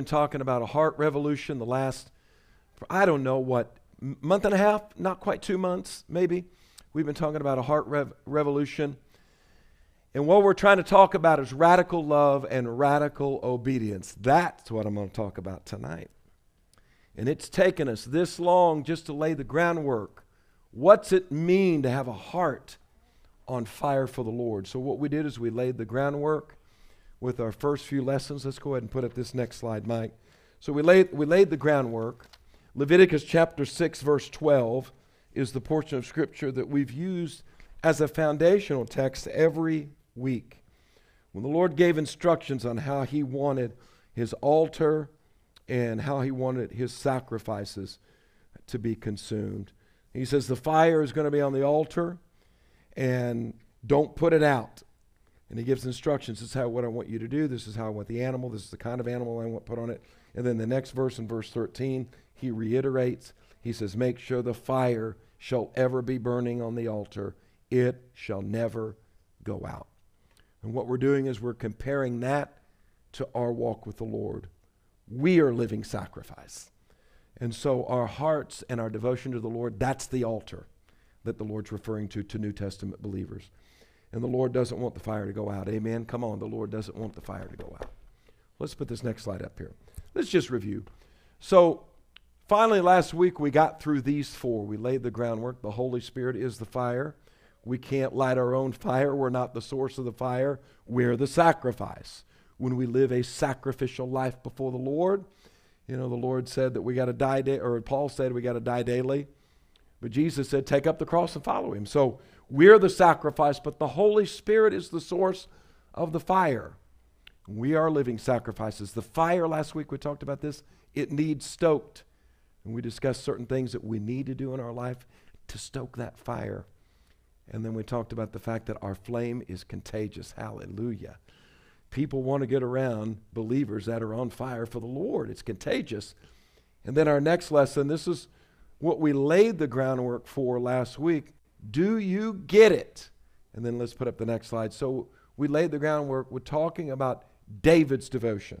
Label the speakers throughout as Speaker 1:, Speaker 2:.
Speaker 1: Been talking about a heart revolution the last, I don't know what, month and a half, not quite two months, maybe. We've been talking about a heart rev- revolution. And what we're trying to talk about is radical love and radical obedience. That's what I'm going to talk about tonight. And it's taken us this long just to lay the groundwork. What's it mean to have a heart on fire for the Lord? So, what we did is we laid the groundwork with our first few lessons. Let's go ahead and put up this next slide, Mike. So, we laid, we laid the groundwork. Leviticus chapter 6, verse 12 is the portion of Scripture that we've used as a foundational text every week. When the Lord gave instructions on how He wanted His altar and how He wanted His sacrifices to be consumed, He says the fire is going to be on the altar and don't put it out. And He gives instructions. This is how, what I want you to do. This is how I want the animal. This is the kind of animal I want put on it. And then the next verse in verse 13, He reiterates. He says, Make sure the fire shall ever be burning on the altar, it shall never go out. And what we're doing is we're comparing that to our walk with the Lord. We are living sacrifice. And so our hearts and our devotion to the Lord, that's the altar that the Lord's referring to to New Testament believers. And the Lord doesn't want the fire to go out. Amen. Come on, the Lord doesn't want the fire to go out. Let's put this next slide up here. Let's just review. So, finally, last week we got through these four. We laid the groundwork. The Holy Spirit is the fire. We can't light our own fire. We're not the source of the fire. We're the sacrifice. When we live a sacrificial life before the Lord, you know, the Lord said that we got to die, da- or Paul said we got to die daily. But Jesus said, take up the cross and follow him. So we're the sacrifice, but the Holy Spirit is the source of the fire. We are living sacrifices. The fire, last week we talked about this, it needs stoked. And we discussed certain things that we need to do in our life to stoke that fire. And then we talked about the fact that our flame is contagious. Hallelujah. People want to get around believers that are on fire for the Lord. It's contagious. And then our next lesson, this is what we laid the groundwork for last week. Do you get it? And then let's put up the next slide. So we laid the groundwork. We're talking about David's devotion.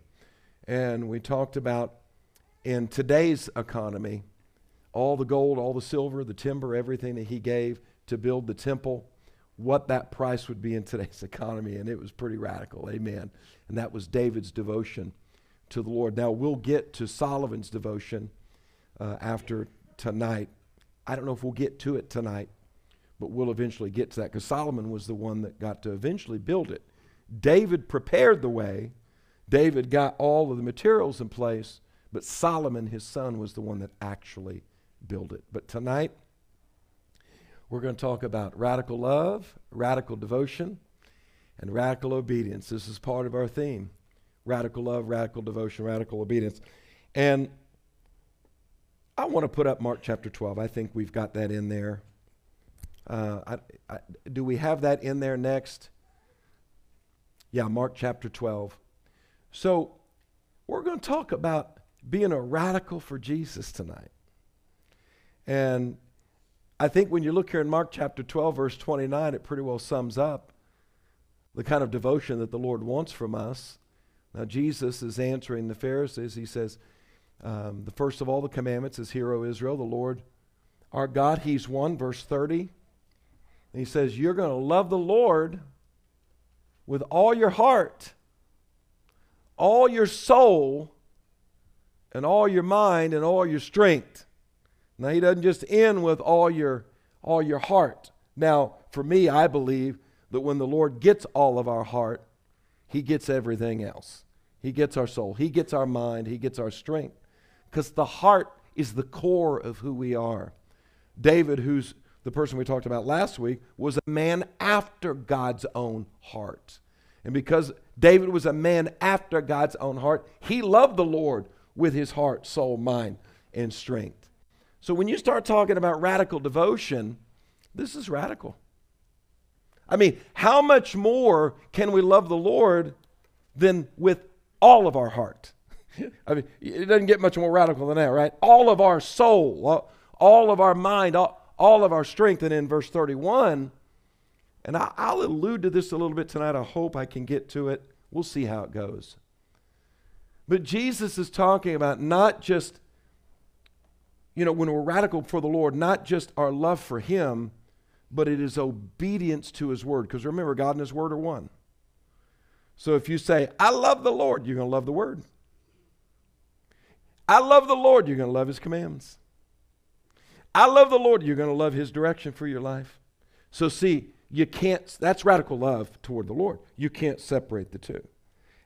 Speaker 1: And we talked about in today's economy, all the gold, all the silver, the timber, everything that he gave to build the temple, what that price would be in today's economy. And it was pretty radical. Amen. And that was David's devotion to the Lord. Now, we'll get to Solomon's devotion uh, after tonight. I don't know if we'll get to it tonight, but we'll eventually get to that because Solomon was the one that got to eventually build it. David prepared the way, David got all of the materials in place, but Solomon, his son, was the one that actually built it. But tonight, we're going to talk about radical love, radical devotion, and radical obedience. This is part of our theme radical love, radical devotion, radical obedience. And I want to put up Mark chapter 12. I think we've got that in there. Uh, I, I, do we have that in there next? Yeah, Mark chapter 12. So we're going to talk about being a radical for Jesus tonight. And I think when you look here in Mark chapter 12, verse 29, it pretty well sums up the kind of devotion that the Lord wants from us. Now, Jesus is answering the Pharisees. He says, um, The first of all the commandments is, Hear, O Israel, the Lord our God, He's one, verse 30. And he says, You're going to love the Lord with all your heart, all your soul, and all your mind, and all your strength. Now he doesn't just end with all your all your heart. Now, for me, I believe that when the Lord gets all of our heart, he gets everything else. He gets our soul, he gets our mind, he gets our strength. Because the heart is the core of who we are. David, who's the person we talked about last week, was a man after God's own heart. And because David was a man after God's own heart, he loved the Lord with his heart, soul, mind, and strength. So when you start talking about radical devotion, this is radical. I mean, how much more can we love the Lord than with all of our heart? I mean, it doesn't get much more radical than that, right? All of our soul, all of our mind, all, all of our strength. And in verse 31, and I'll allude to this a little bit tonight. I hope I can get to it. We'll see how it goes. But Jesus is talking about not just, you know, when we're radical for the Lord, not just our love for Him, but it is obedience to His Word. Because remember, God and His Word are one. So if you say, I love the Lord, you're going to love the Word. I love the Lord, you're going to love His commands. I love the Lord, you're going to love His direction for your life. So, see, you can't, that's radical love toward the Lord. You can't separate the two.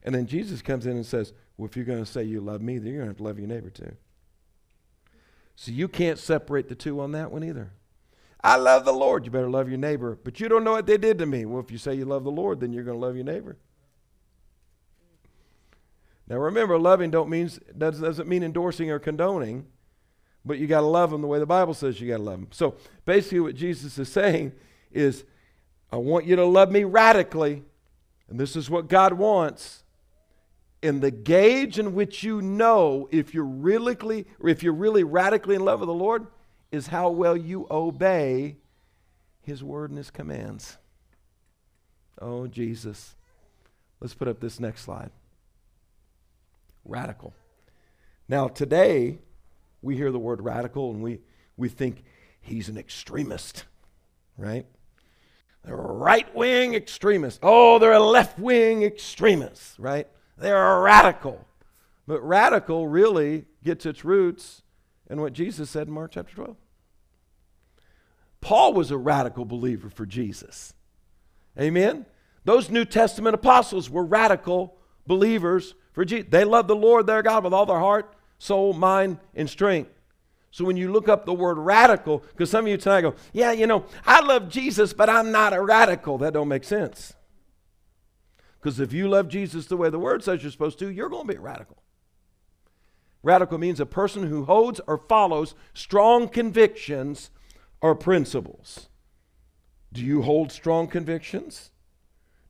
Speaker 1: And then Jesus comes in and says, Well, if you're going to say you love me, then you're going to have to love your neighbor too. So, you can't separate the two on that one either. I love the Lord, you better love your neighbor. But you don't know what they did to me. Well, if you say you love the Lord, then you're going to love your neighbor. Now remember, loving don't means doesn't mean endorsing or condoning, but you got to love them the way the Bible says you got to love them. So basically, what Jesus is saying is, I want you to love me radically, and this is what God wants. And the gauge in which you know if you're really, if you're really radically in love with the Lord is how well you obey His word and His commands. Oh, Jesus. Let's put up this next slide. Radical. Now, today, we hear the word radical and we, we think he's an extremist, right? They're a right wing extremist. Oh, they're a left wing extremist, right? They're a radical. But radical really gets its roots in what Jesus said in Mark chapter 12. Paul was a radical believer for Jesus. Amen? Those New Testament apostles were radical believers for Jesus. They loved the Lord their God with all their heart, soul, mind, and strength. So when you look up the word radical, because some of you tonight go, yeah, you know, I love Jesus, but I'm not a radical. That don't make sense. Because if you love Jesus the way the word says you're supposed to, you're going to be a radical. Radical means a person who holds or follows strong convictions or principles. Do you hold strong convictions?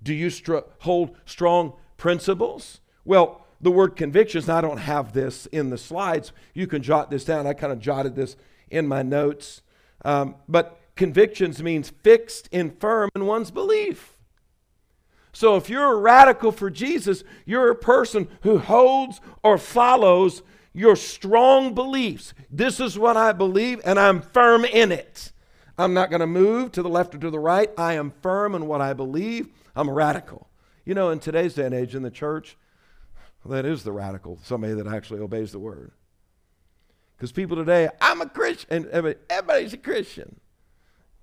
Speaker 1: Do you str- hold strong principles? Well, the word convictions, I don't have this in the slides. You can jot this down. I kind of jotted this in my notes. Um, but convictions means fixed and firm in one's belief. So if you're a radical for Jesus, you're a person who holds or follows your strong beliefs. This is what I believe, and I'm firm in it. I'm not going to move to the left or to the right. I am firm in what I believe. I'm a radical. You know, in today's day and age in the church, that is the radical, somebody that actually obeys the word. Because people today, I'm a Christian, and everybody's a Christian.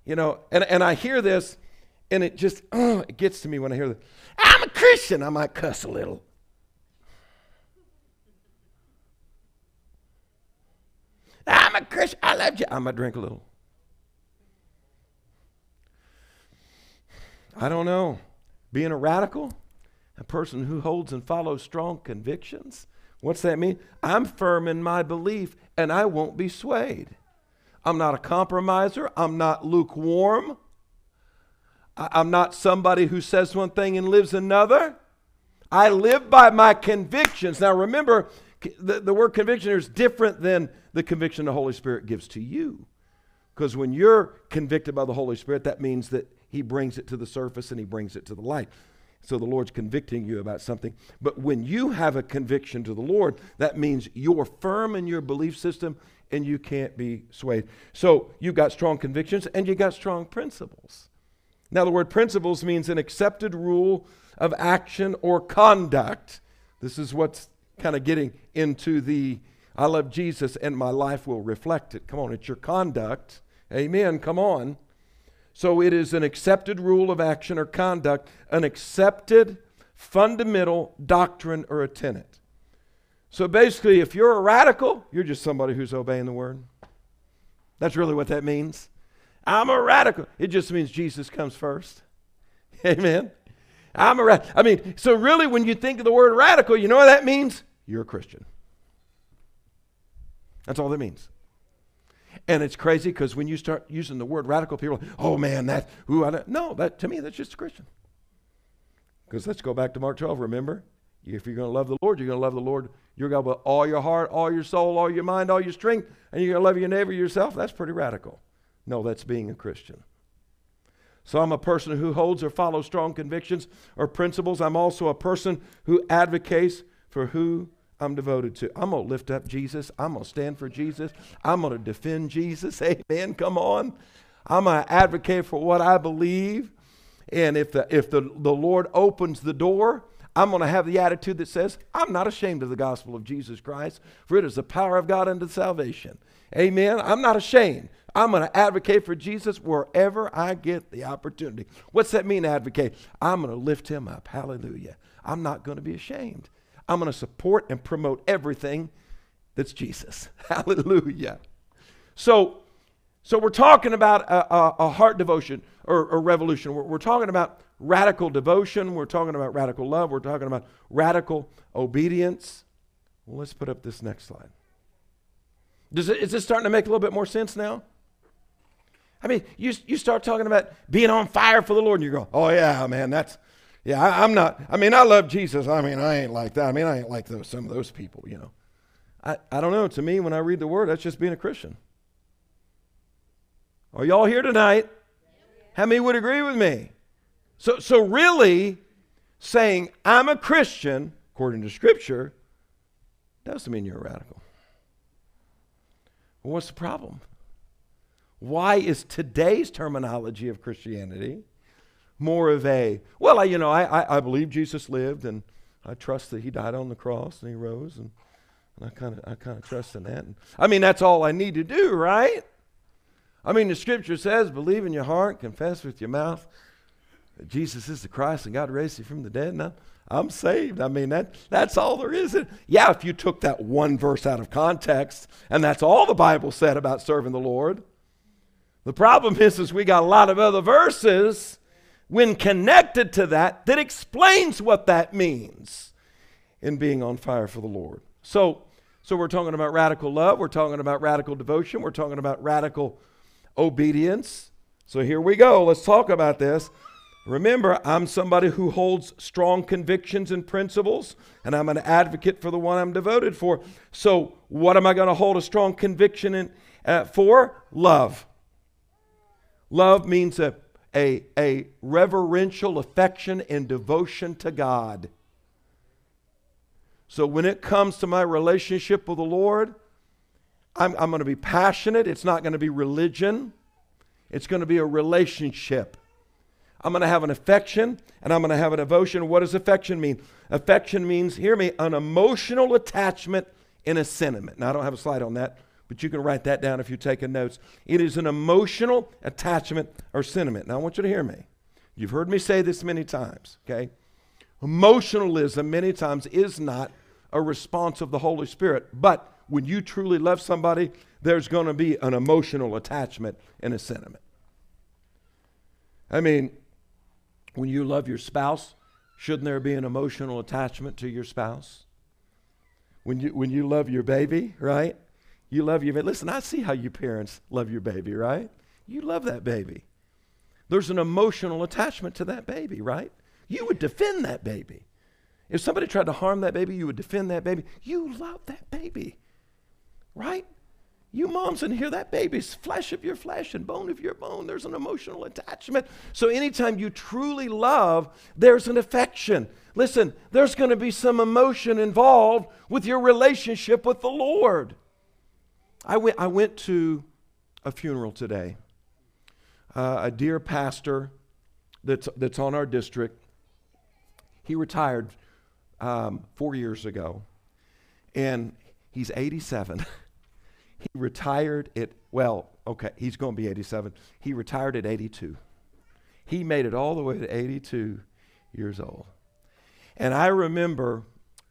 Speaker 1: You know, and, and I hear this, and it just, it gets to me when I hear this. I'm a Christian. I might cuss a little. I'm a Christian. I love you. I might drink a little. I don't know. Being a radical, a person who holds and follows strong convictions. What's that mean? I'm firm in my belief and I won't be swayed. I'm not a compromiser. I'm not lukewarm. I'm not somebody who says one thing and lives another. I live by my convictions. Now remember, the, the word conviction is different than the conviction the Holy Spirit gives to you. Because when you're convicted by the Holy Spirit, that means that He brings it to the surface and He brings it to the light. So the Lord's convicting you about something. But when you have a conviction to the Lord, that means you're firm in your belief system and you can't be swayed. So you've got strong convictions and you've got strong principles. Now, the word principles means an accepted rule of action or conduct. This is what's kind of getting into the I love Jesus and my life will reflect it. Come on, it's your conduct. Amen. Come on. So it is an accepted rule of action or conduct, an accepted fundamental doctrine or a tenet. So basically, if you're a radical, you're just somebody who's obeying the word. That's really what that means. I'm a radical. It just means Jesus comes first. Amen. I'm a radical. I mean, so really, when you think of the word radical, you know what that means? You're a Christian. That's all that means. And it's crazy because when you start using the word radical, people, are, oh man, that who I don't. no, that to me that's just a Christian. Because let's go back to Mark 12. Remember, if you're going to love the Lord, you're going to love the Lord your God with all your heart, all your soul, all your mind, all your strength, and you're going to love your neighbor yourself. That's pretty radical. No, that's being a Christian. So I'm a person who holds or follows strong convictions or principles. I'm also a person who advocates for who I'm devoted to. I'm going to lift up Jesus. I'm going to stand for Jesus. I'm going to defend Jesus. Amen. Come on. I'm going to advocate for what I believe. And if the, if the, the Lord opens the door, I'm going to have the attitude that says, I'm not ashamed of the gospel of Jesus Christ, for it is the power of God unto salvation. Amen. I'm not ashamed. I'm going to advocate for Jesus wherever I get the opportunity. What's that mean, advocate? I'm going to lift him up. Hallelujah. I'm not going to be ashamed. I'm going to support and promote everything that's Jesus. Hallelujah. So, so we're talking about a, a, a heart devotion or, or revolution. We're, we're talking about radical devotion. We're talking about radical love. We're talking about radical obedience. Well, let's put up this next slide. Does it, is this starting to make a little bit more sense now? I mean, you, you start talking about being on fire for the Lord, and you go, oh, yeah, man, that's, yeah, I, am not, I mean, I love Jesus. I mean, I ain't like that. I mean, I ain't like those, some of those people, you know. I, I don't know. To me, when I read the word, that's just being a Christian. Are y'all here tonight? How many would agree with me? So, so really, saying I'm a Christian, according to Scripture, doesn't mean you're a radical. Well, what's the problem? Why is today's terminology of Christianity more of a, well, I, you know, I, I, I believe Jesus lived and I trust that he died on the cross and he rose and, and I kind of I kind of trust in that. And, I mean, that's all I need to do, right? I mean, the scripture says, believe in your heart, confess with your mouth that Jesus is the Christ and God raised him from the dead. And I'm, I'm saved. I mean, that, that's all there is. Yeah, if you took that one verse out of context and that's all the Bible said about serving the Lord. The problem is, is we got a lot of other verses when connected to that that explains what that means in being on fire for the Lord. So, so we're talking about radical love, we're talking about radical devotion, we're talking about radical obedience. So here we go. Let's talk about this. Remember, I'm somebody who holds strong convictions and principles, and I'm an advocate for the one I'm devoted for. So, what am I going to hold a strong conviction in, uh, for? Love. Love means a, a, a reverential affection and devotion to God. So, when it comes to my relationship with the Lord, I'm, I'm going to be passionate. It's not going to be religion, it's going to be a relationship. I'm going to have an affection and I'm going to have a devotion. What does affection mean? Affection means, hear me, an emotional attachment in a sentiment. Now, I don't have a slide on that, but you can write that down if you're taking notes. It is an emotional attachment or sentiment. Now, I want you to hear me. You've heard me say this many times, okay? Emotionalism, many times, is not a response of the Holy Spirit, but when you truly love somebody, there's going to be an emotional attachment and a sentiment. I mean, when you love your spouse, shouldn't there be an emotional attachment to your spouse? When you, when you love your baby, right? You love your baby. Listen, I see how you parents love your baby, right? You love that baby. There's an emotional attachment to that baby, right? You would defend that baby. If somebody tried to harm that baby, you would defend that baby. You love that baby, right? You moms in here, that baby's flesh of your flesh and bone of your bone. There's an emotional attachment. So anytime you truly love, there's an affection. Listen, there's going to be some emotion involved with your relationship with the Lord. I went, I went to a funeral today. Uh, a dear pastor that's, that's on our district. He retired um, four years ago, and he's 87. He retired at, well, okay, he's going to be 87. He retired at 82. He made it all the way to 82 years old. And I remember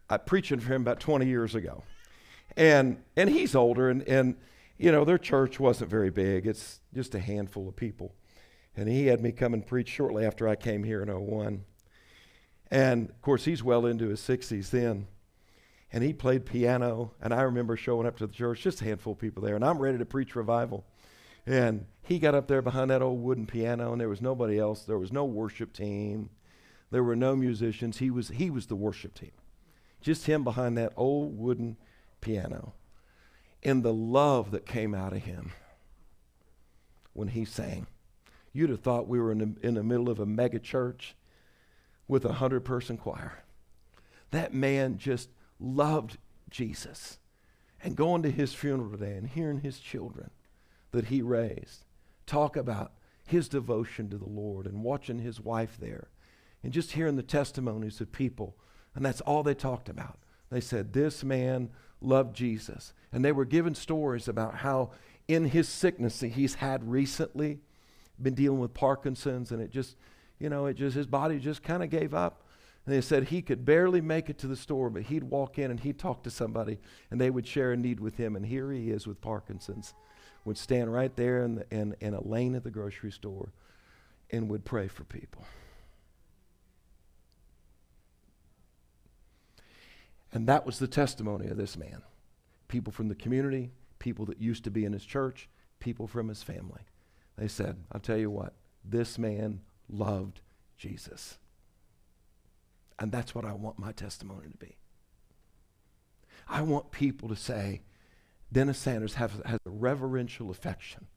Speaker 1: I preaching for him about 20 years ago. And, and he's older, and, and, you know, their church wasn't very big. It's just a handful of people. And he had me come and preach shortly after I came here in 01. And of course, he's well into his 60s then and he played piano. And I remember showing up to the church, just a handful of people there, and I'm ready to preach revival. And he got up there behind that old wooden piano, and there was nobody else. There was no worship team. There were no musicians. He was, he was the worship team. Just him behind that old wooden piano. And the love that came out of him when he sang. You'd have thought we were in the, in the middle of a mega church with a hundred person choir. That man just loved Jesus. And going to his funeral today and hearing his children that he raised talk about his devotion to the Lord and watching his wife there and just hearing the testimonies of people. And that's all they talked about. They said, This man loved Jesus. And they were given stories about how in his sickness that he's had recently, been dealing with Parkinson's, and it just, you know, it just, his body just kind of gave up. And they said he could barely make it to the store, but he'd walk in and he'd talk to somebody, and they would share a need with him. And here he is with Parkinson's, would stand right there in, the, in, in a lane at the grocery store and would pray for people. And that was the testimony of this man. People from the community, people that used to be in his church, people from his family. They said, I'll tell you what, this man loved Jesus. And that's what I want my testimony to be. I want people to say, Dennis Sanders has, has a reverential affection.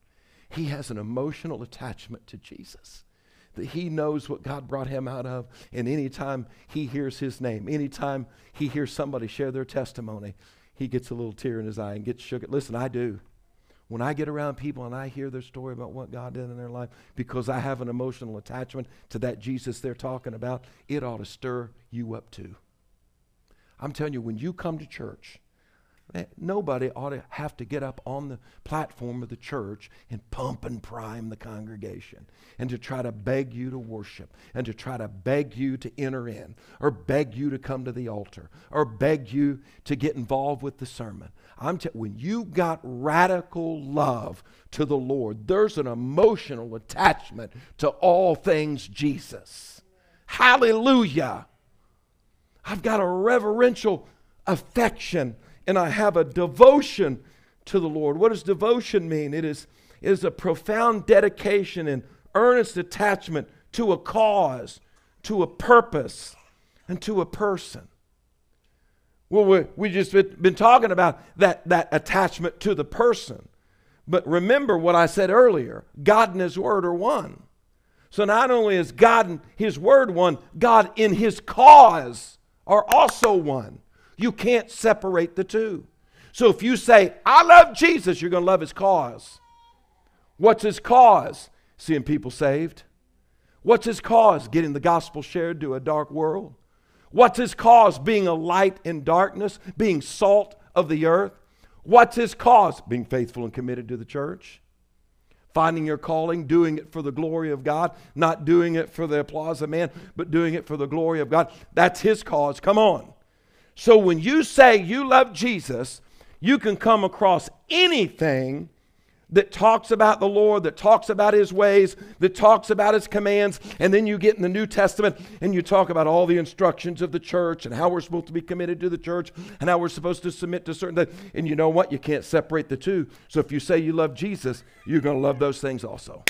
Speaker 1: He has an emotional attachment to Jesus. That he knows what God brought him out of. And anytime he hears his name, anytime he hears somebody share their testimony, he gets a little tear in his eye and gets shook. Listen, I do. When I get around people and I hear their story about what God did in their life, because I have an emotional attachment to that Jesus they're talking about, it ought to stir you up too. I'm telling you, when you come to church, nobody ought to have to get up on the platform of the church and pump and prime the congregation and to try to beg you to worship and to try to beg you to enter in or beg you to come to the altar or beg you to get involved with the sermon. I'm t- when you got radical love to the Lord, there's an emotional attachment to all things Jesus. Hallelujah. I've got a reverential affection and I have a devotion to the Lord. What does devotion mean? It is, it is a profound dedication and earnest attachment to a cause, to a purpose, and to a person. Well, we, we just been talking about that, that attachment to the person. But remember what I said earlier God and His Word are one. So not only is God and His Word one, God in His cause are also one. You can't separate the two. So if you say, I love Jesus, you're going to love His cause. What's His cause? Seeing people saved. What's His cause? Getting the gospel shared to a dark world. What's his cause? Being a light in darkness, being salt of the earth. What's his cause? Being faithful and committed to the church. Finding your calling, doing it for the glory of God, not doing it for the applause of man, but doing it for the glory of God. That's his cause. Come on. So when you say you love Jesus, you can come across anything that talks about the Lord, that talks about His ways, that talks about His commands, and then you get in the New Testament and you talk about all the instructions of the church and how we're supposed to be committed to the church and how we're supposed to submit to certain things. And you know what? You can't separate the two. So if you say you love Jesus, you're going to love those things also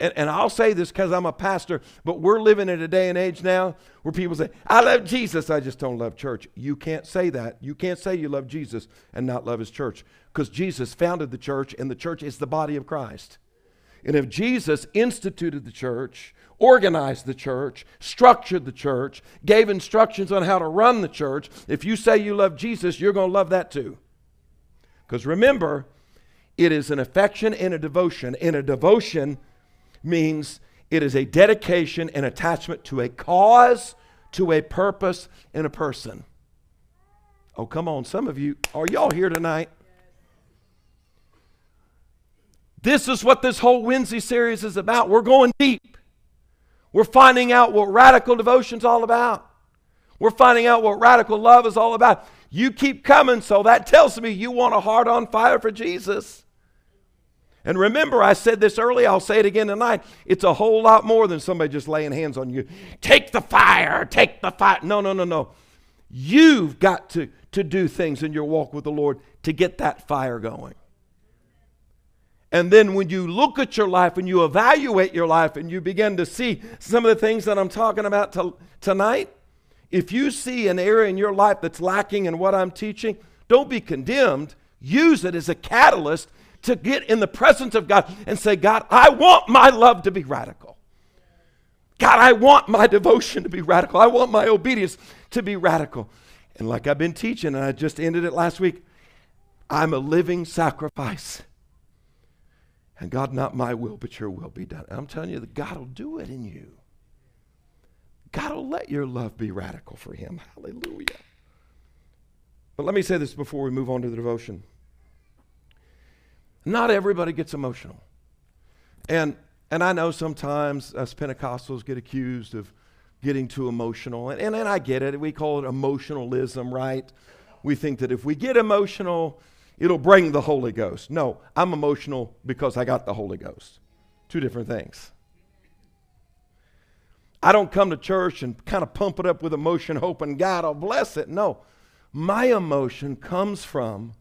Speaker 1: and, and I'll say this because I'm a pastor, but we're living in a day and age now where people say, I love Jesus, I just don't love church. You can't say that. You can't say you love Jesus and not love his church because Jesus founded the church and the church is the body of Christ. And if Jesus instituted the church, organized the church, structured the church, gave instructions on how to run the church, if you say you love Jesus, you're going to love that too. Because remember, it is an affection and a devotion. In a devotion, means it is a dedication and attachment to a cause, to a purpose, and a person. Oh, come on. Some of you, are y'all here tonight? This is what this whole Wednesday series is about. We're going deep. We're finding out what radical devotion is all about. We're finding out what radical love is all about. You keep coming, so that tells me you want a heart on fire for Jesus. And remember, I said this early, I'll say it again tonight. It's a whole lot more than somebody just laying hands on you. Take the fire, take the fire. No, no, no, no. You've got to, to do things in your walk with the Lord to get that fire going. And then when you look at your life and you evaluate your life and you begin to see some of the things that I'm talking about to, tonight, if you see an area in your life that's lacking in what I'm teaching, don't be condemned. Use it as a catalyst to get in the presence of God and say, God, I want my love to be radical. God, I want my devotion to be radical. I want my obedience to be radical. And like I've been teaching, and I just ended it last week, I'm a living sacrifice. And God, not my will, but your will be done. And I'm telling you that God will do it in you. God will let your love be radical for Him. Hallelujah. But let me say this before we move on to the devotion. Not everybody gets emotional. And, and I know sometimes us Pentecostals get accused of getting too emotional. And, and, and I get it. We call it emotionalism, right? We think that if we get emotional, it'll bring the Holy Ghost. No, I'm emotional because I got the Holy Ghost. Two different things. I don't come to church and kind of pump it up with emotion, hoping God will bless it. No, my emotion comes from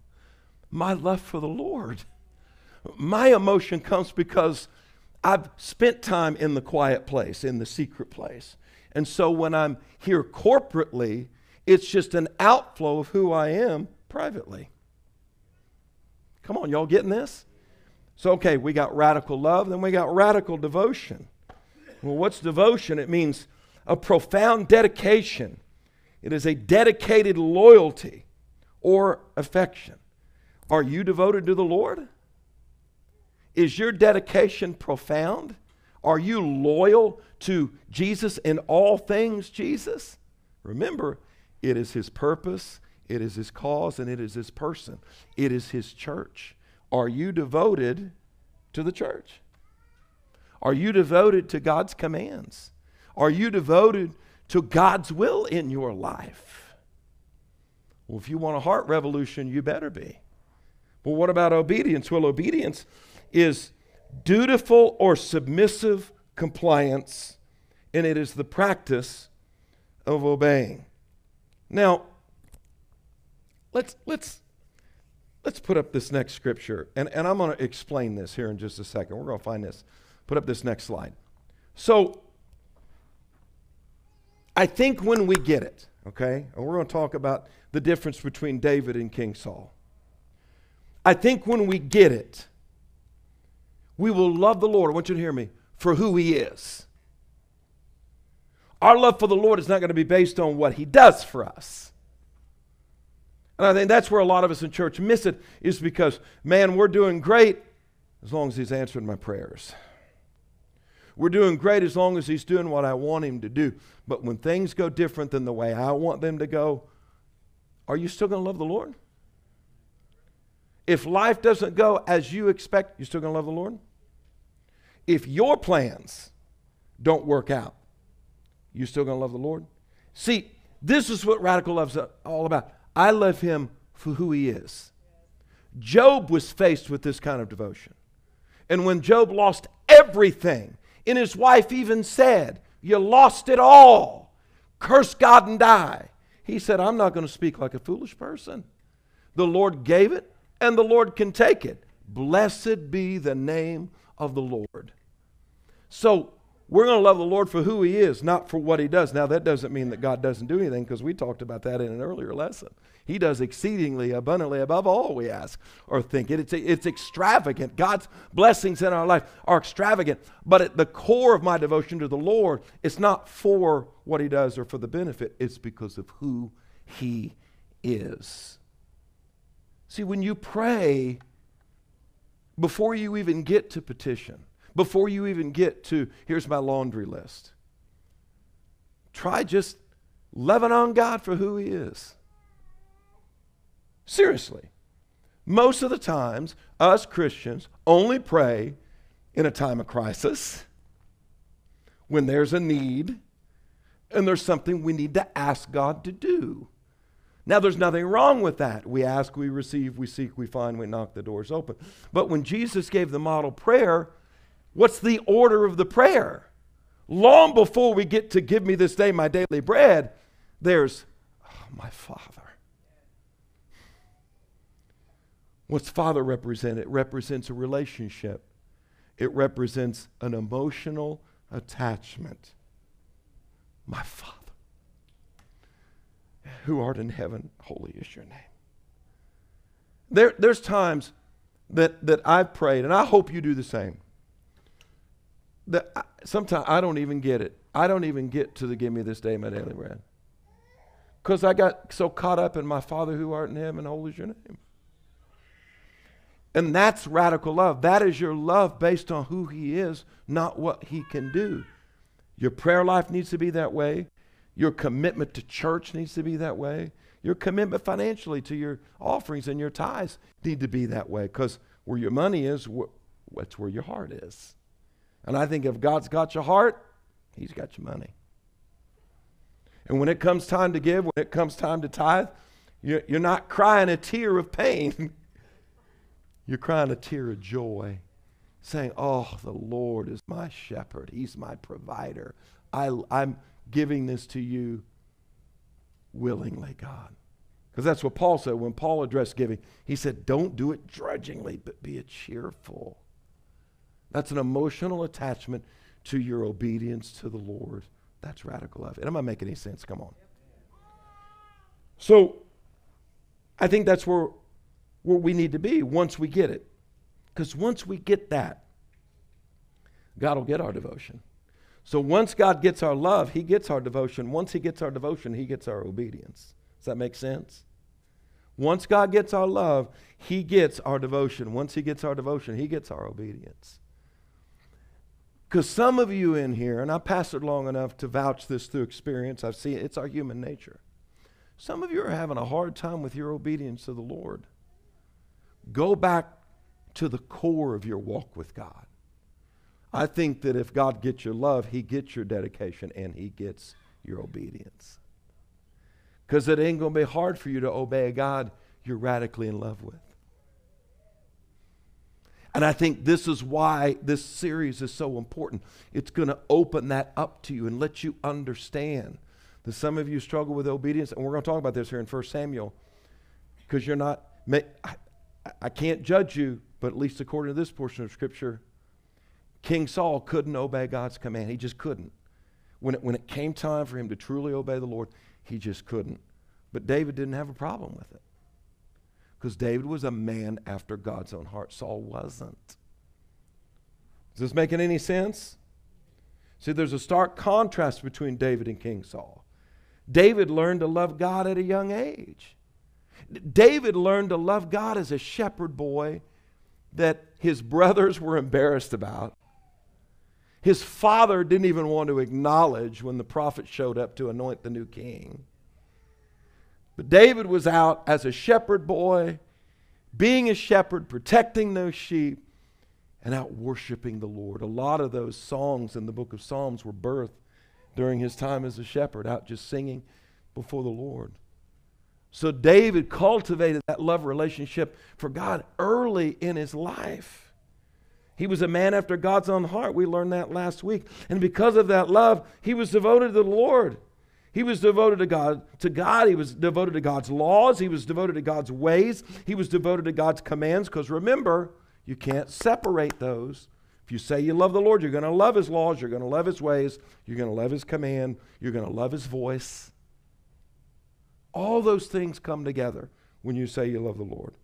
Speaker 1: my love for the Lord. My emotion comes because I've spent time in the quiet place, in the secret place. And so when I'm here corporately, it's just an outflow of who I am privately. Come on, y'all getting this? So, okay, we got radical love, then we got radical devotion. Well, what's devotion? It means a profound dedication, it is a dedicated loyalty or affection. Are you devoted to the Lord? Is your dedication profound? Are you loyal to Jesus in all things Jesus? Remember, it is his purpose, it is his cause, and it is his person. It is his church. Are you devoted to the church? Are you devoted to God's commands? Are you devoted to God's will in your life? Well, if you want a heart revolution, you better be. Well, what about obedience? Well, obedience is dutiful or submissive compliance, and it is the practice of obeying. Now, let's let's let's put up this next scripture, and, and I'm going to explain this here in just a second. We're going to find this. Put up this next slide. So, I think when we get it, okay, and we're going to talk about the difference between David and King Saul. I think when we get it, we will love the Lord. I want you to hear me for who He is. Our love for the Lord is not going to be based on what He does for us. And I think that's where a lot of us in church miss it, is because, man, we're doing great as long as He's answering my prayers. We're doing great as long as He's doing what I want Him to do. But when things go different than the way I want them to go, are you still going to love the Lord? If life doesn't go as you expect, you still going to love the Lord? If your plans don't work out, you still going to love the Lord? See, this is what radical love's all about. I love him for who he is. Job was faced with this kind of devotion. And when Job lost everything, and his wife even said, You lost it all, curse God and die. He said, I'm not going to speak like a foolish person. The Lord gave it, and the Lord can take it. Blessed be the name of the Lord. So we're going to love the Lord for who He is, not for what He does. Now, that doesn't mean that God doesn't do anything because we talked about that in an earlier lesson. He does exceedingly abundantly above all we ask or think. It, it's, it's extravagant. God's blessings in our life are extravagant. But at the core of my devotion to the Lord, it's not for what He does or for the benefit, it's because of who He is. See, when you pray, before you even get to petition, before you even get to, here's my laundry list. Try just loving on God for who He is. Seriously. Most of the times, us Christians only pray in a time of crisis, when there's a need, and there's something we need to ask God to do. Now, there's nothing wrong with that. We ask, we receive, we seek, we find, we knock, the doors open. But when Jesus gave the model prayer, What's the order of the prayer? Long before we get to give me this day my daily bread, there's oh, my Father. What's Father represent? It represents a relationship, it represents an emotional attachment. My Father, who art in heaven, holy is your name. There, there's times that, that I've prayed, and I hope you do the same sometimes I don't even get it. I don't even get to the give me this day my daily bread. Because I got so caught up in my Father who art in heaven, holy is your name. And that's radical love. That is your love based on who He is, not what He can do. Your prayer life needs to be that way. Your commitment to church needs to be that way. Your commitment financially to your offerings and your tithes need to be that way because where your money is, wh- that's where your heart is. And I think if God's got your heart, He's got your money. And when it comes time to give, when it comes time to tithe, you're, not crying a tear of pain. you're crying a tear of joy, saying, Oh, the Lord is my shepherd. He's my provider. I, I'm giving this to you willingly, God. Because that's what Paul said when Paul addressed giving. He said, Don't do it drudgingly, but be a cheerful. That's an emotional attachment to your obedience to the Lord. That's radical love. And am I making any sense? Come on. So I think that's where, where we need to be once we get it. Because once we get that, God will get our devotion. So once God gets our love, He gets our devotion. Once He gets our devotion, He gets our obedience. Does that make sense? Once God gets our love, He gets our devotion. Once He gets our devotion, He gets our obedience. Because some of you in here, and I pastored long enough to vouch this through experience, I've seen it, it's our human nature. Some of you are having a hard time with your obedience to the Lord. Go back to the core of your walk with God. I think that if God gets your love, He gets your dedication and He gets your obedience. Because it ain't going to be hard for you to obey a God you're radically in love with. And I think this is why this series is so important. It's going to open that up to you and let you understand that some of you struggle with obedience. And we're going to talk about this here in 1 Samuel because you're not, I, I can't judge you, but at least according to this portion of Scripture, King Saul couldn't obey God's command. He just couldn't. When it, when it came time for him to truly obey the Lord, he just couldn't. But David didn't have a problem with it because David was a man after God's own heart. Saul wasn't. Is this making any sense? See, there's a stark contrast between David and King Saul. David learned to love God at a young age. David learned to love God as a shepherd boy that his brothers were embarrassed about. His father didn't even want to acknowledge when the prophet showed up to anoint the new king. But David was out as a shepherd boy, being a shepherd, protecting those sheep, and out worshiping the Lord. A lot of those songs in the book of Psalms were birthed during his time as a shepherd, out just singing before the Lord. So David cultivated that love relationship for God early in his life. He was a man after God's own heart. We learned that last week. And because of that love, he was devoted to the Lord. He was devoted to God, to God. He was devoted to God's laws. He was devoted to God's ways. He was devoted to God's commands. Because remember, you can't separate those. If you say you love the Lord, you're going to love His laws. You're going to love His ways. You're going to love His command. You're going to love His voice. All those things come together when you say you love the Lord.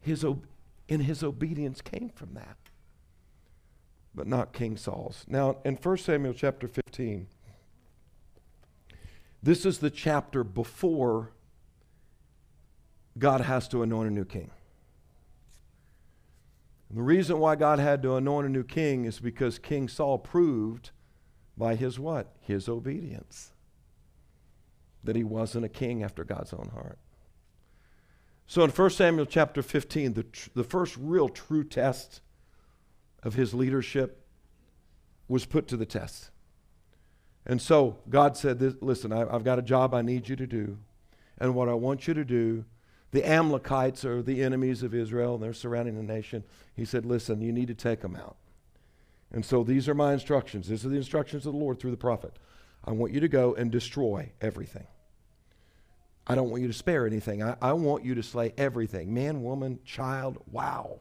Speaker 1: His ob- and his obedience came from that, but not King Saul's. Now, in 1 Samuel chapter 15, this is the chapter before God has to anoint a new king. And the reason why God had to anoint a new king is because King Saul proved by his what? His obedience. That he wasn't a king after God's own heart. So in 1 Samuel chapter 15, the, tr- the first real true test of his leadership was put to the test. And so God said, this, Listen, I, I've got a job I need you to do. And what I want you to do, the Amalekites are the enemies of Israel and they're surrounding the nation. He said, Listen, you need to take them out. And so these are my instructions. These are the instructions of the Lord through the prophet. I want you to go and destroy everything. I don't want you to spare anything. I, I want you to slay everything man, woman, child. Wow.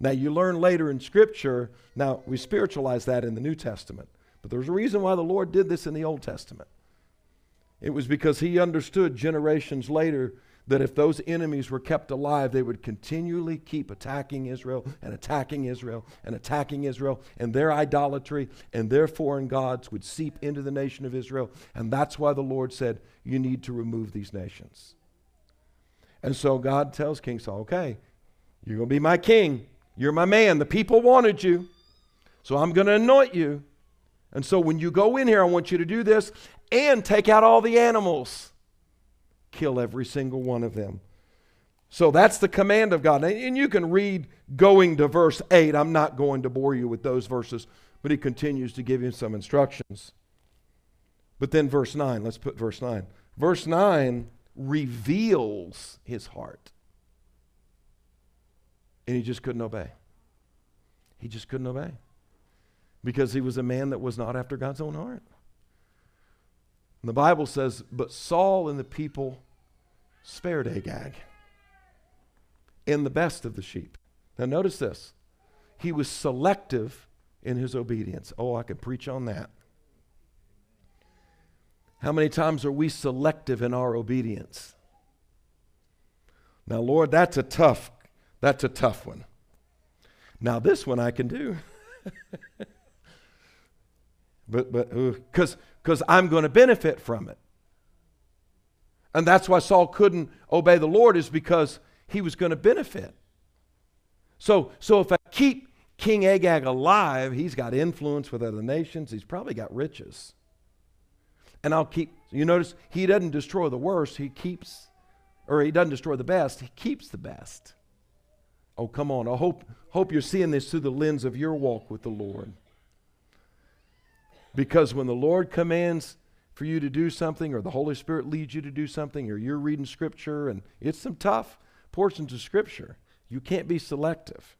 Speaker 1: Now, you learn later in Scripture, now we spiritualize that in the New Testament. But there's a reason why the Lord did this in the Old Testament. It was because he understood generations later that if those enemies were kept alive, they would continually keep attacking Israel and attacking Israel and attacking Israel, and their idolatry and their foreign gods would seep into the nation of Israel. And that's why the Lord said, You need to remove these nations. And so God tells King Saul, Okay, you're going to be my king. You're my man. The people wanted you. So I'm going to anoint you. And so when you go in here, I want you to do this and take out all the animals kill every single one of them. So that's the command of God. And you can read going to verse 8. I'm not going to bore you with those verses, but he continues to give you some instructions. But then verse 9, let's put verse 9. Verse 9 reveals his heart. And he just couldn't obey. He just couldn't obey because he was a man that was not after God's own heart. And the Bible says, But Saul and the people spared Agag in the best of the sheep. Now, notice this. He was selective in his obedience. Oh, I could preach on that. How many times are we selective in our obedience? Now, Lord, that's a tough, that's a tough one. Now, this one I can do. but, but, because because I'm going to benefit from it. And that's why Saul couldn't obey the Lord, is because he was going to benefit. So, so if I keep King Agag alive, he's got influence with other nations, he's probably got riches. And I'll keep, you notice, he doesn't destroy the worst, he keeps, or he doesn't destroy the best, he keeps the best. Oh, come on. I hope, hope you're seeing this through the lens of your walk with the Lord. Because when the Lord commands for you to do something, or the Holy Spirit leads you to do something, or you're reading Scripture, and it's some tough portions of Scripture, you can't be selective.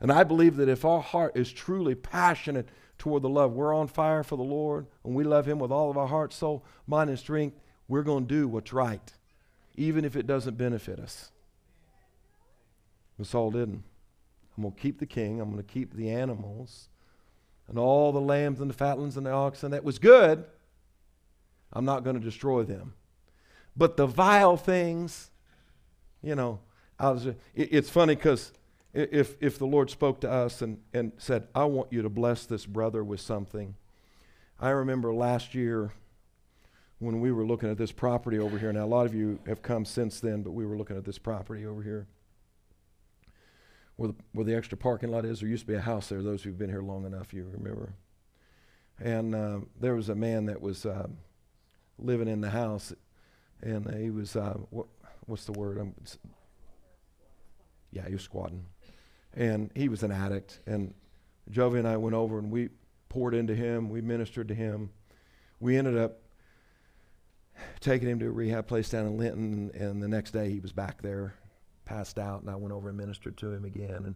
Speaker 1: And I believe that if our heart is truly passionate toward the love, we're on fire for the Lord, and we love Him with all of our heart, soul, mind, and strength, we're going to do what's right, even if it doesn't benefit us. But Saul didn't. I'm going to keep the king, I'm going to keep the animals and all the lambs and the fatlings and the oxen. That was good. I'm not going to destroy them. But the vile things, you know, was, it, it's funny because if, if the Lord spoke to us and, and said, I want you to bless this brother with something. I remember last year when we were looking at this property over here. Now, a lot of you have come since then, but we were looking at this property over here where the, where the extra parking lot is. There used to be a house there. Those who've been here long enough, you remember. And uh, there was a man that was uh, living in the house, and he was uh, what, what's the word? Um, yeah, he was squatting, and he was an addict. And Jovi and I went over and we poured into him. We ministered to him. We ended up taking him to a rehab place down in Linton, and the next day he was back there passed out, and I went over and ministered to him again. And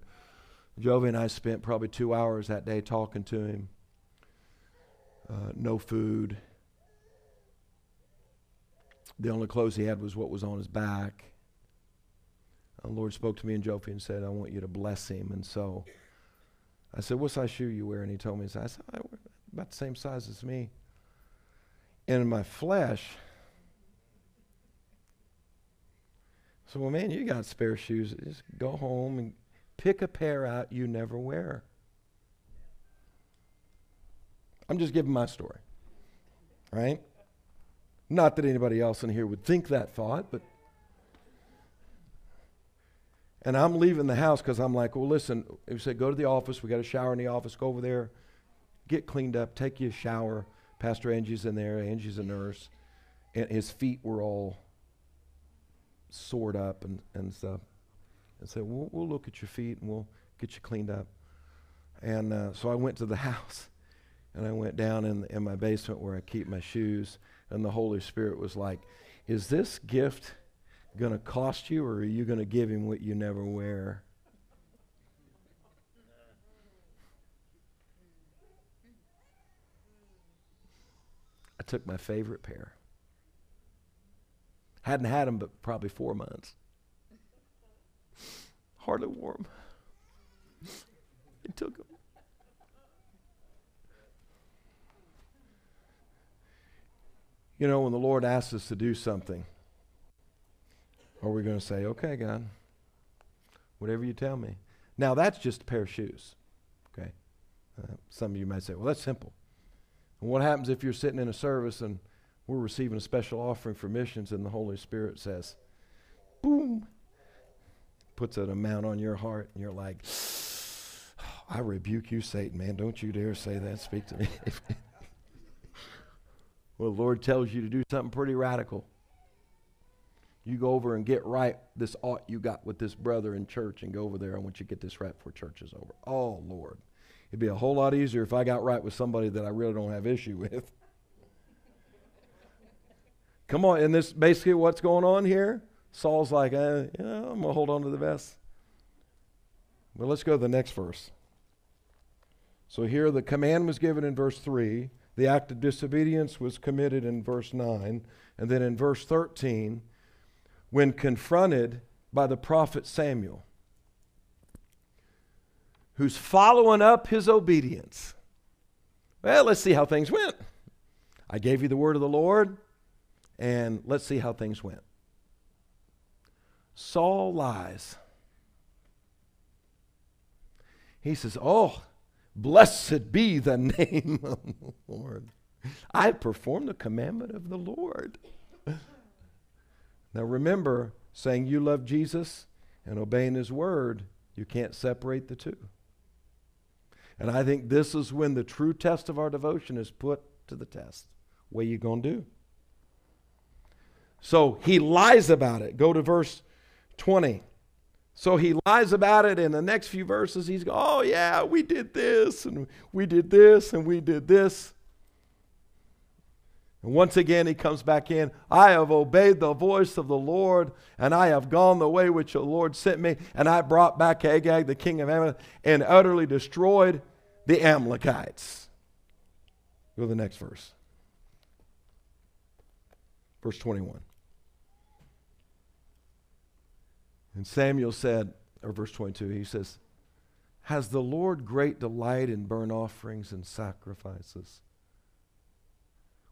Speaker 1: Jovi and I spent probably two hours that day talking to him. Uh, no food. The only clothes he had was what was on his back. The Lord spoke to me and Jovi and said, I want you to bless him. And so I said, What size shoe you wear? And he told me, I said, I wear about the same size as me. And in my flesh, So, well, man, you got spare shoes. Just go home and pick a pair out you never wear. I'm just giving my story, right? Not that anybody else in here would think that thought, but. And I'm leaving the house because I'm like, well, listen, he said, go to the office. We got a shower in the office. Go over there, get cleaned up, take you a shower. Pastor Angie's in there. Angie's a nurse. And his feet were all sored up and, and stuff. And said, we'll, we'll look at your feet and we'll get you cleaned up. And uh, so I went to the house and I went down in, in my basement where I keep my shoes. And the Holy Spirit was like, Is this gift going to cost you or are you going to give him what you never wear? I took my favorite pair. Hadn't had them but probably four months. Hardly warm. It took them. You know, when the Lord asks us to do something, are we're going to say, okay, God, whatever you tell me. Now, that's just a pair of shoes. Okay? Uh, some of you might say, well, that's simple. And what happens if you're sitting in a service and we're receiving a special offering for missions and the Holy Spirit says, boom, puts an amount on your heart and you're like, oh, I rebuke you, Satan, man. Don't you dare say that. Speak to me. well, the Lord tells you to do something pretty radical. You go over and get right this ought you got with this brother in church and go over there. I want you to get this right before church is over. Oh, Lord. It'd be a whole lot easier if I got right with somebody that I really don't have issue with. Come on, and this basically what's going on here? Saul's like, uh, yeah, I'm gonna hold on to the best. Well, let's go to the next verse. So here the command was given in verse 3, the act of disobedience was committed in verse 9, and then in verse 13, when confronted by the prophet Samuel, who's following up his obedience. Well, let's see how things went. I gave you the word of the Lord, and let's see how things went. Saul lies. He says, Oh, blessed be the name of the Lord. I performed the commandment of the Lord. Now remember, saying you love Jesus and obeying his word, you can't separate the two. And I think this is when the true test of our devotion is put to the test. What are you going to do? So he lies about it. Go to verse 20. So he lies about it. In the next few verses, he's Oh, yeah, we did this, and we did this, and we did this. And once again, he comes back in. I have obeyed the voice of the Lord, and I have gone the way which the Lord sent me, and I brought back Agag, the king of Ammon, and utterly destroyed the Amalekites. Go to the next verse. Verse 21. And Samuel said, or verse 22, he says, Has the Lord great delight in burnt offerings and sacrifices?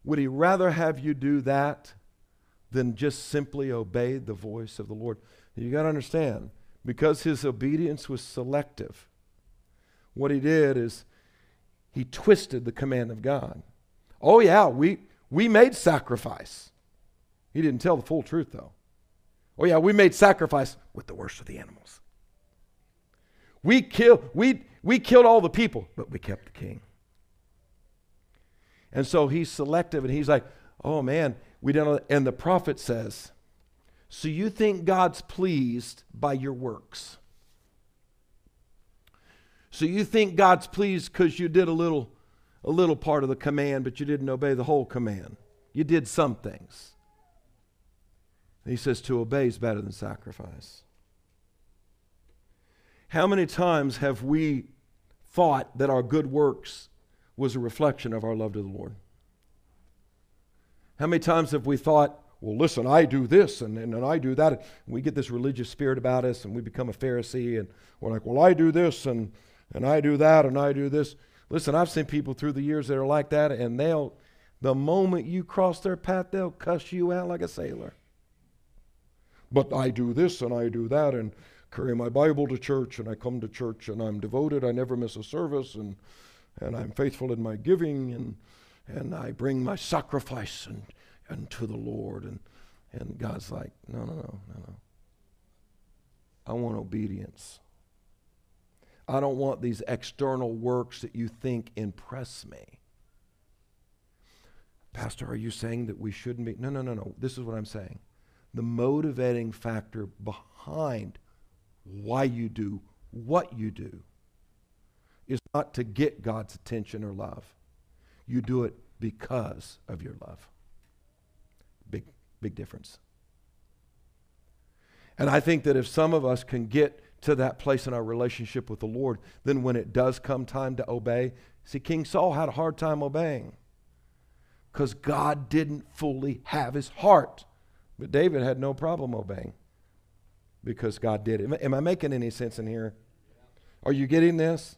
Speaker 1: Would he rather have you do that than just simply obey the voice of the Lord? You got to understand, because his obedience was selective, what he did is he twisted the command of God. Oh, yeah, we, we made sacrifice. He didn't tell the full truth, though. Oh, yeah, we made sacrifice with the worst of the animals. We, kill, we, we killed all the people, but we kept the king. And so he's selective and he's like, oh man, we don't and the prophet says, So you think God's pleased by your works? So you think God's pleased because you did a little a little part of the command, but you didn't obey the whole command. You did some things. He says to obey is better than sacrifice. How many times have we thought that our good works was a reflection of our love to the Lord. How many times have we thought, well, listen, I do this and, and, and I do that. And we get this religious spirit about us and we become a Pharisee and we're like, well, I do this and, and I do that and I do this. Listen, I've seen people through the years that are like that and they'll, the moment you cross their path, they'll cuss you out like a sailor. But I do this and I do that and carry my Bible to church and I come to church and I'm devoted. I never miss a service and and I'm faithful in my giving and and I bring my sacrifice and, and to the Lord and and God's like, no, no, no, no, no. I want obedience. I don't want these external works that you think impress me. Pastor, are you saying that we shouldn't be? No, no, no, no. This is what I'm saying. The motivating factor behind why you do what you do is not to get God's attention or love. You do it because of your love. Big, big difference. And I think that if some of us can get to that place in our relationship with the Lord, then when it does come time to obey, see, King Saul had a hard time obeying because God didn't fully have his heart. But David had no problem obeying because God did it. Am, I making any sense in here? Are you getting this?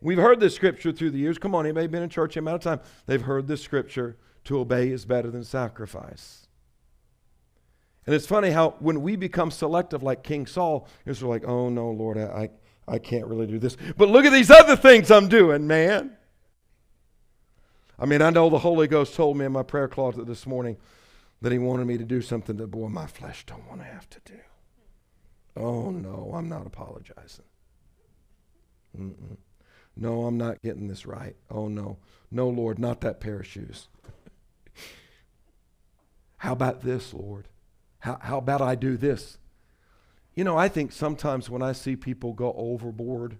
Speaker 1: We've heard this scripture through the years. Come on, anybody been in church amount of time? They've heard this scripture to obey is better than sacrifice. And it's funny how when we become selective like King Saul, it's like, oh no, Lord, I, I can't really do this. But look at these other things I'm doing, man. I mean, I know the Holy Ghost told me in my prayer closet this morning that He wanted me to do something that, boy, my flesh don't want to have to do. Oh no, I'm not apologizing. Mm-mm. No, I'm not getting this right. Oh no, no, Lord, not that pair of shoes. How about this, Lord? How, how about I do this? You know, I think sometimes when I see people go overboard,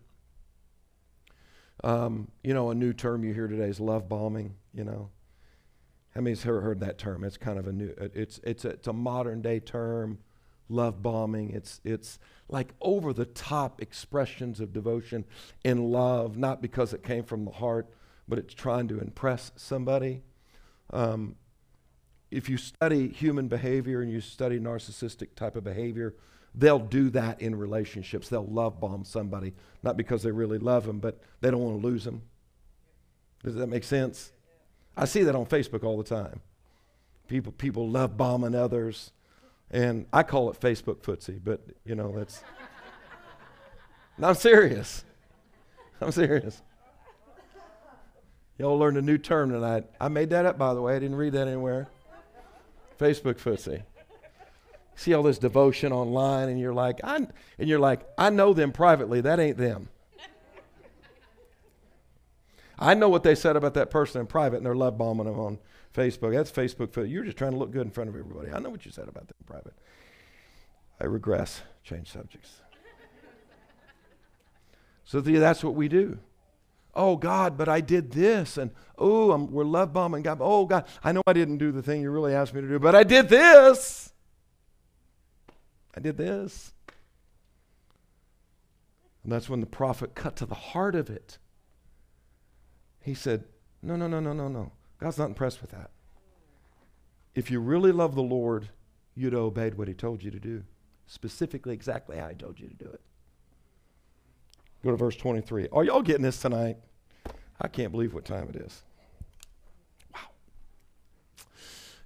Speaker 1: um, you know, a new term you hear today is love bombing, you know. How many's ever heard that term? It's kind of a new, it's, it's, a, it's a modern day term, love bombing. It's, it's like over the top expressions of devotion and love, not because it came from the heart, but it's trying to impress somebody. Um, if you study human behavior and you study narcissistic type of behavior, they'll do that in relationships. They'll love bomb somebody, not because they really love them, but they don't want to lose them. Does that make sense? I see that on Facebook all the time. People, people love bombing others, and I call it Facebook footsie, but you know that's. no, I'm serious. I'm serious. Y'all learned a new term tonight. I made that up, by the way. I didn't read that anywhere. Facebook footsie. See all this devotion online, and you're like, I, and you're like, I know them privately. That ain't them. I know what they said about that person in private, and they're love bombing them on Facebook. That's Facebook. You're just trying to look good in front of everybody. I know what you said about them in private. I regress. Change subjects. so that's what we do. Oh, God, but I did this. And oh, I'm, we're love bombing God. Oh, God, I know I didn't do the thing you really asked me to do, but I did this. I did this. And that's when the prophet cut to the heart of it. He said, No, no, no, no, no, no. God's not impressed with that. If you really love the Lord, you'd have obeyed what he told you to do, specifically exactly how he told you to do it. Go to verse 23. Are y'all getting this tonight? I can't believe what time it is. Wow.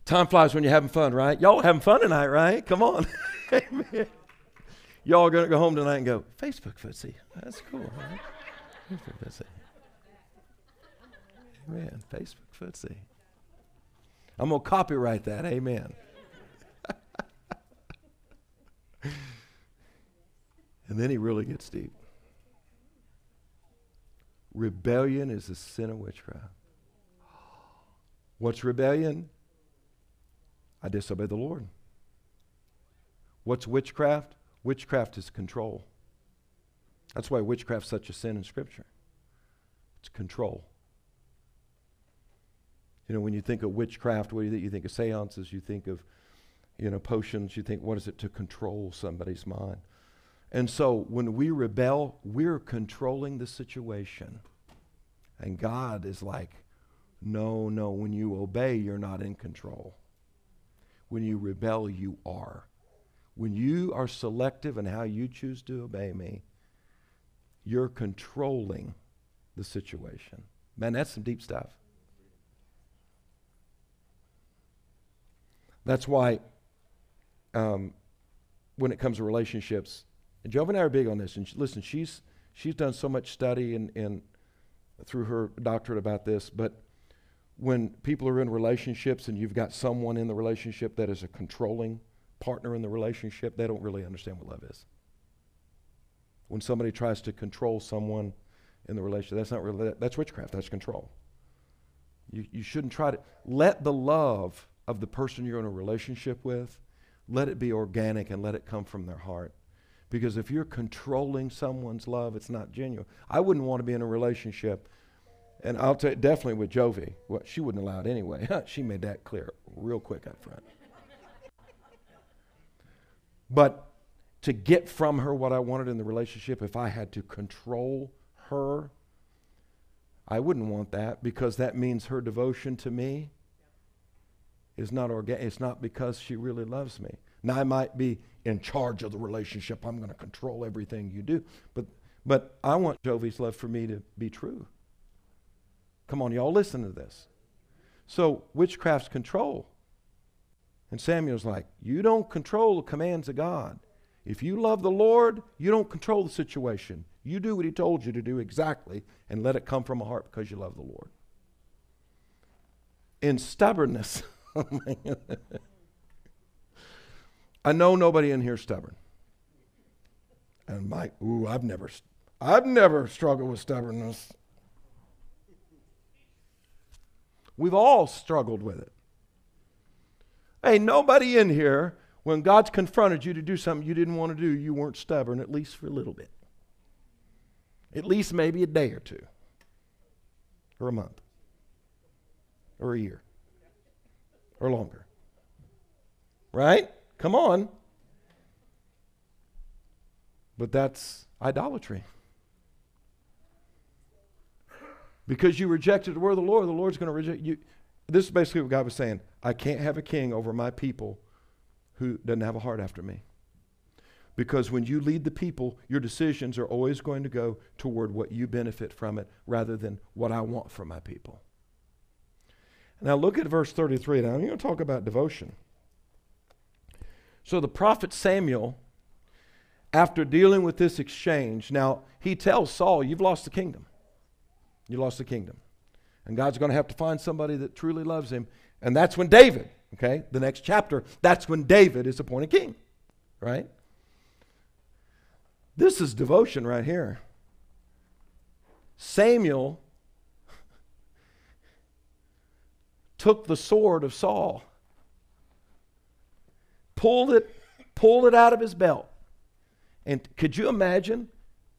Speaker 1: Time flies when you're having fun, right? Y'all having fun tonight, right? Come on. Amen. Y'all gonna go home tonight and go, Facebook footsie. That's cool, right? Facebook footsie. Amen. Facebook footsie. I'm gonna copyright that. Amen. and then he really gets deep. Rebellion is a sin of witchcraft. What's rebellion? I disobey the Lord. What's witchcraft? Witchcraft is control. That's why witchcraft's such a sin in Scripture. It's control. You know, when you think of witchcraft, what do you think? You think of seances, you think of, you know, potions, you think, what is it to control somebody's mind? And so when we rebel, we're controlling the situation. And God is like, no, no, when you obey, you're not in control. When you rebel, you are. When you are selective in how you choose to obey me, you're controlling the situation. Man, that's some deep stuff. That's why, um, when it comes to relationships, and Jove and I are big on this. And listen, she's she's done so much study and, and through her doctorate about this. But when people are in relationships and you've got someone in the relationship that is a controlling partner in the relationship, they don't really understand what love is. When somebody tries to control someone in the relationship, that's not really that's witchcraft. That's control. You you shouldn't try to let the love of the person you're in a relationship with, let it be organic and let it come from their heart. Because if you're controlling someone's love, it's not genuine. I wouldn't want to be in a relationship, and I'll tell you, definitely with Jovi. Well, she wouldn't allow it anyway. she made that clear real quick up front. but to get from her what I wanted in the relationship, if I had to control her, I wouldn't want that because that means her devotion to me is not organic. It's not because she really loves me. Now I might be in charge of the relationship. I'm going to control everything you do. But but I want Jovi's love for me to be true. Come on, y'all listen to this. So witchcraft's control. And Samuel's like, You don't control the commands of God. If you love the Lord, you don't control the situation. You do what He told you to do exactly and let it come from a heart because you love the Lord. In stubbornness, I know nobody in here stubborn. And Mike, ooh, I've never, I've never struggled with stubbornness. We've all struggled with it. Hey, nobody in here, when God's confronted you to do something you didn't want to do, you weren't stubborn, at least for a little bit. At least maybe a day or two, or a month, or a year, or longer. Right? Come on. But that's idolatry. Because you rejected the word of the Lord, the Lord's going to reject you. This is basically what God was saying. I can't have a king over my people who doesn't have a heart after me. Because when you lead the people, your decisions are always going to go toward what you benefit from it rather than what I want from my people. Now look at verse 33. Now I'm going to talk about devotion. So the prophet Samuel, after dealing with this exchange, now he tells Saul, You've lost the kingdom. You lost the kingdom. And God's going to have to find somebody that truly loves him. And that's when David, okay, the next chapter, that's when David is appointed king, right? This is devotion right here. Samuel took the sword of Saul pulled it, pulled it out of his belt. And could you imagine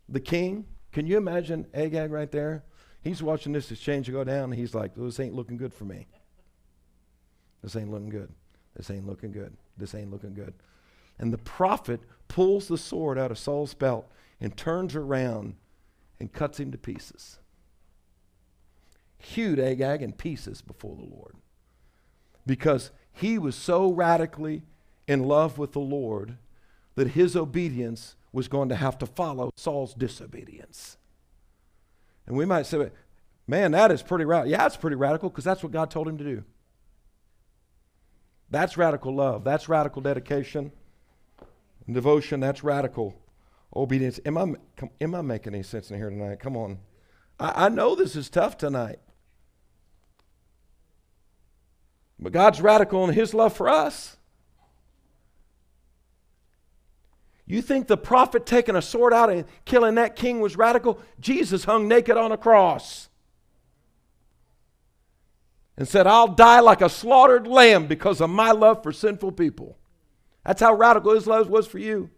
Speaker 1: the king? Can you imagine Agag right there? He's watching this exchange go down, and he's like, This ain't looking good for me. This ain't looking good. This ain't looking good. This ain't looking good. And the prophet pulls the sword out of Saul's belt and turns around and cuts him to pieces. Hewed Agag in pieces before the Lord. Because he was so radically in love with the Lord that his obedience was going to have to follow Saul's disobedience. And we might say, man, that is pretty radical. Yeah, it's pretty radical because that's what God told him to do. That's radical love. That's radical dedication. And devotion, that's radical obedience. Am I, am I making any sense in here tonight? Come on. I, I know this is tough tonight. But God's radical in his love for us. You think the prophet taking a sword out and killing that king was radical? Jesus hung naked on a cross and said, I'll die like a slaughtered lamb because of my love for sinful people. That's how radical his love was for you.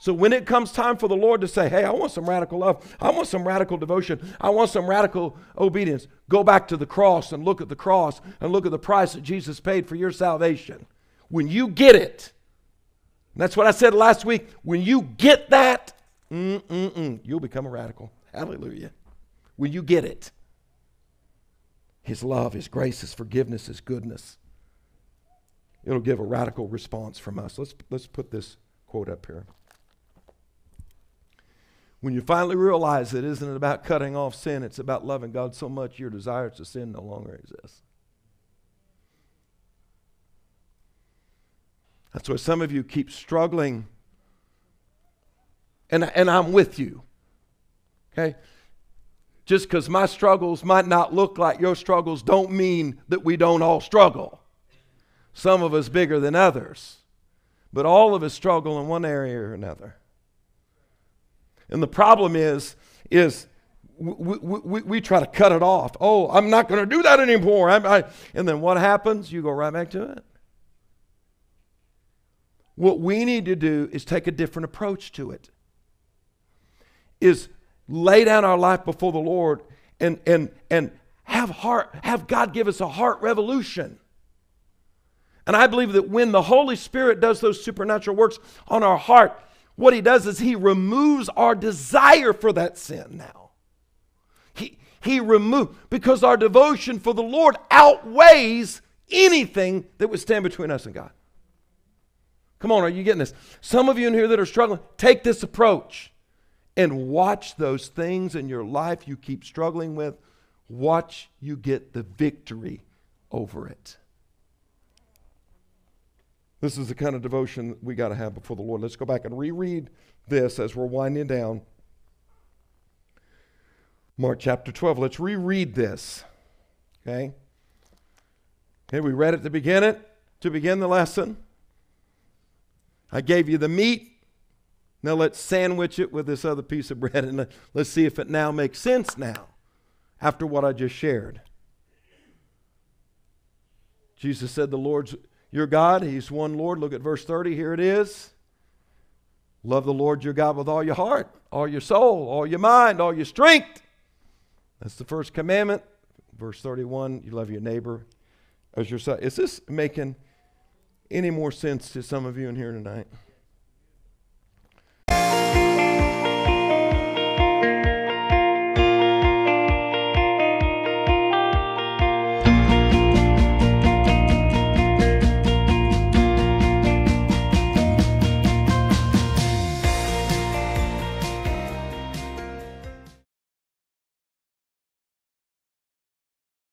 Speaker 1: So when it comes time for the Lord to say, hey, I want some radical love, I want some radical devotion, I want some radical obedience, go back to the cross and look at the cross and look at the price that Jesus paid for your salvation. When you get it, that's what I said last week. When you get that, you'll become a radical. Hallelujah. When you get it, His love, His grace, His forgiveness, His goodness, it'll give a radical response from us. Let's, let's put this quote up here. When you finally realize it isn't about cutting off sin, it's about loving God so much your desire to sin no longer exists. That's why some of you keep struggling. And, and I'm with you. Okay? Just because my struggles might not look like your struggles don't mean that we don't all struggle. Some of us bigger than others. But all of us struggle in one area or another. And the problem is, is we, we, we try to cut it off. Oh, I'm not going to do that anymore. I, and then what happens? You go right back to it. What we need to do is take a different approach to it. Is lay down our life before the Lord and and and have heart have God give us a heart revolution. And I believe that when the Holy Spirit does those supernatural works on our heart, what he does is he removes our desire for that sin now. He he remove because our devotion for the Lord outweighs anything that would stand between us and God. Come on, are you getting this? Some of you in here that are struggling, take this approach and watch those things in your life you keep struggling with. Watch you get the victory over it. This is the kind of devotion we got to have before the Lord. Let's go back and reread this as we're winding down. Mark chapter 12. Let's reread this. Okay? Okay, we read it to begin it, to begin the lesson. I gave you the meat. Now let's sandwich it with this other piece of bread and let's see if it now makes sense now after what I just shared. Jesus said, The Lord's your God. He's one Lord. Look at verse 30. Here it is. Love the Lord your God with all your heart, all your soul, all your mind, all your strength. That's the first commandment. Verse 31, you love your neighbor as yourself. Is this making any more sense to some of you in here tonight?